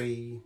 three,